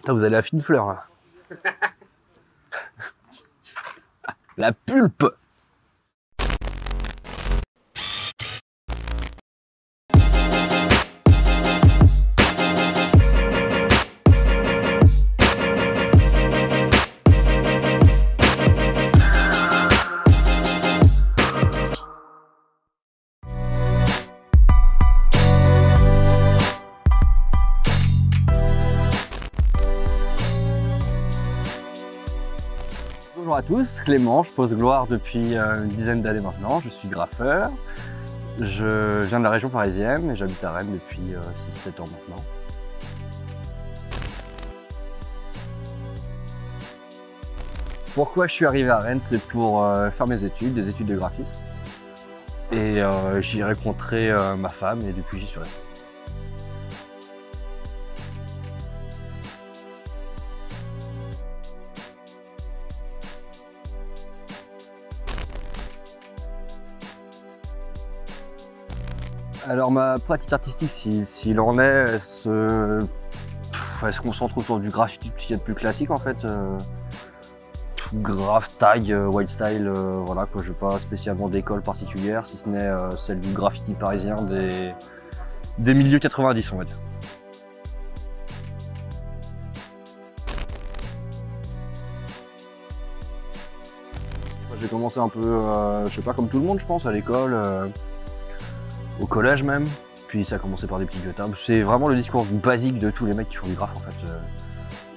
Putain, vous allez à fine fleur là. La pulpe Bonjour à tous, Clément, je pose gloire depuis euh, une dizaine d'années maintenant, je suis graffeur. Je viens de la région parisienne et j'habite à Rennes depuis 6-7 ans maintenant. Pourquoi je suis arrivé à Rennes C'est pour euh, faire mes études, des études de graphisme. Et euh, j'y ai rencontré euh, ma femme et depuis j'y suis resté. Alors ma pratique artistique, s'il si, en est, elle se, se concentre autour du graffiti qui est de plus classique en fait. Euh, tag, euh, white style, euh, voilà quoi. Je pas spécialement d'école particulière, si ce n'est euh, celle du graffiti parisien des, des milieux 90 on va dire. J'ai commencé un peu, je sais pas, comme tout le monde je pense, à l'école. Au collège même. Puis ça a commencé par des petits guettins. C'est vraiment le discours basique de tous les mecs qui font du graphe en fait. euh.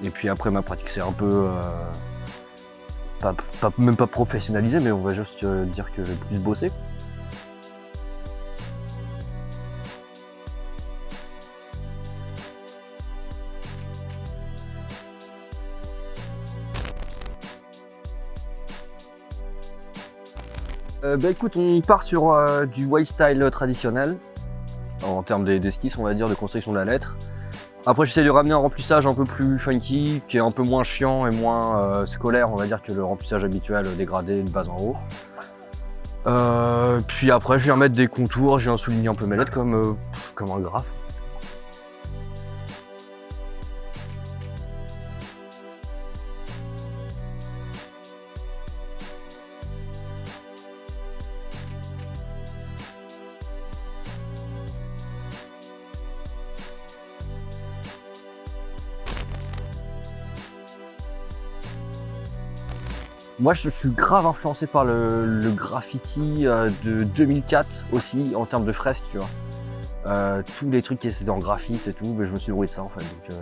Et puis après ma pratique c'est un peu euh, même pas professionnalisé mais on va juste euh, dire que j'ai plus bossé. Euh, bah écoute, on part sur euh, du white style traditionnel, en termes des- d'esquisse, on va dire, de construction de la lettre. Après, j'essaie de ramener un remplissage un peu plus funky, qui est un peu moins chiant et moins euh, scolaire, on va dire, que le remplissage habituel dégradé de bas en haut. Puis après, je viens mettre des contours, je viens souligner un peu mes euh, comme un graphe. Moi, je suis grave influencé par le, graffiti euh, de 2004 aussi, en termes de fresques, tu vois. Euh, tous les trucs qui étaient en graphite et tout, mais je me suis nourri de ça en fait. Euh,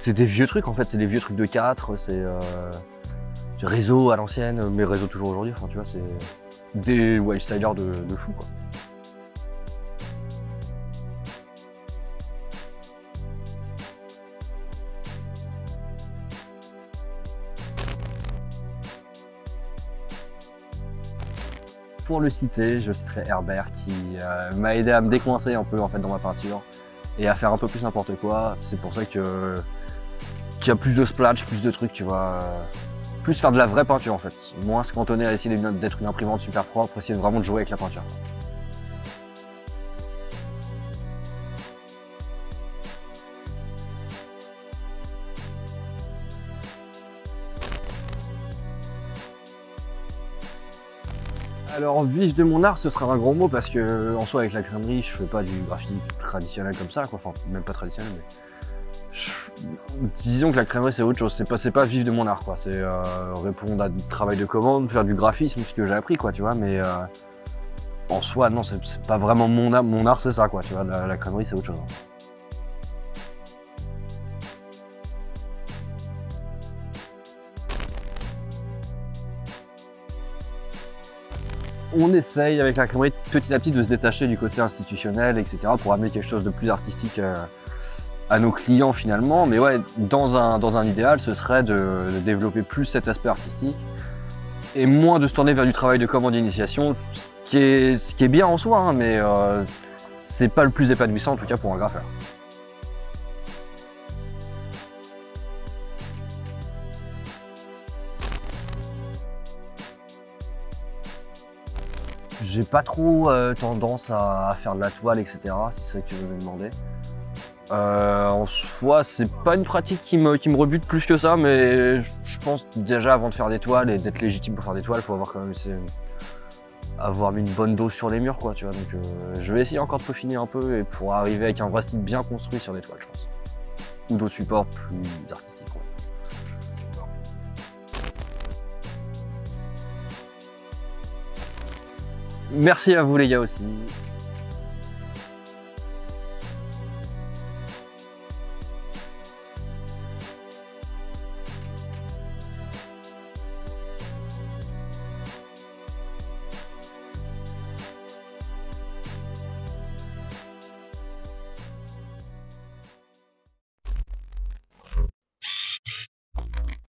c'est des vieux trucs en fait, c'est des vieux trucs de 4, c'est réseau à l'ancienne, mais réseau toujours aujourd'hui, enfin tu vois, c'est des wildstylers de, de fou quoi. Pour le citer, je citerai Herbert qui euh, m'a aidé à me décoincer un peu en fait dans ma peinture et à faire un peu plus n'importe quoi. C'est pour ça que qu'il y a plus de splash, plus de trucs, tu vois. euh, Plus faire de la vraie peinture en fait. Moins se cantonner à essayer d'être une imprimante super propre, essayer vraiment de jouer avec la peinture. Alors vif de mon art, ce sera un gros mot parce que en soi avec la crèmerie, je fais pas du graffiti traditionnel comme ça, quoi. Enfin même pas traditionnel, mais disons que la crèmerie c'est autre chose. C'est pas pas vivre de mon art, quoi. C'est euh, répondre à du travail de commande, faire du graphisme, ce que j'ai appris, quoi, tu vois. Mais euh, en soi, non, c'est pas vraiment mon art. C'est ça, quoi. Tu vois, la, la crèmerie c'est autre chose. On essaye avec la crèmerie petit à petit de se détacher du côté institutionnel, etc. pour amener quelque chose de plus artistique euh, à nos clients finalement. Mais ouais, dans un, idéal, ce serait de, développer plus cet aspect artistique et moins de se tourner vers du travail de commande d'initiation, ce qui est, ce qui est bien en soi, hein, mais euh, c'est pas le plus épanouissant en tout cas pour un graffeur. J'ai pas trop euh, tendance à, faire de la toile, etc. C'est ça que tu veux me demander. Euh, en soi, c'est pas une pratique qui me, rebute plus que ça, mais je pense déjà avant de faire des toiles et d'être légitime pour faire des toiles, faut avoir quand même essayé- avoir mis une bonne dose sur les murs, quoi, tu vois. Donc, euh, je vais essayer encore de peaufiner un peu et pour arriver avec un vrai style bien construit sur des toiles, je pense. Ou d'autres supports plus artistiques. Merci à vous les gars aussi.